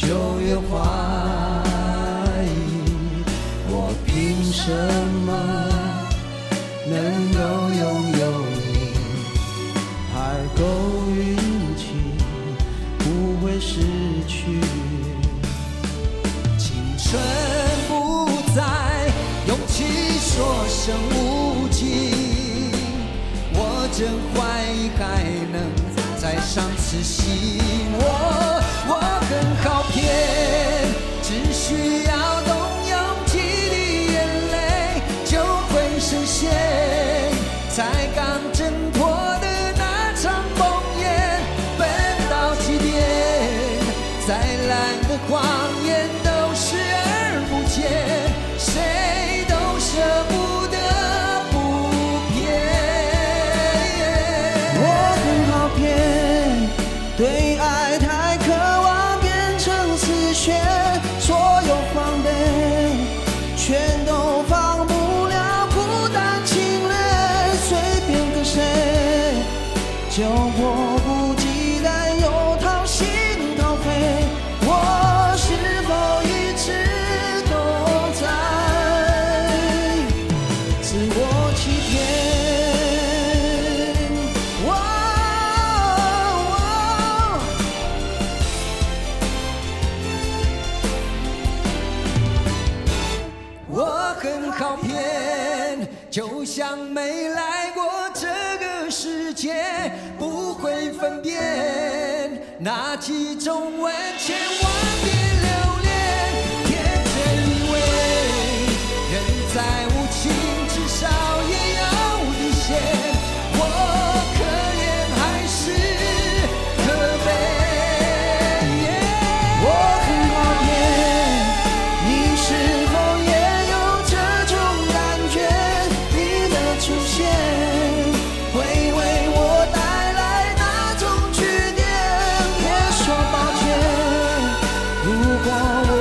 就越怀疑，我凭什么能够拥有你？还够运气，不会失去。青春不在，勇气所剩无几。我真怀疑还爱上次戏。我我很好骗，只需要动用几滴眼泪就会实现。才刚挣脱的那场梦魇，奔到极点，再烂的光却，所有防备全都放不了，孤单情人，随便跟谁就迫不及很好骗，就像没来过这个世界，不会分辨那几种温千万如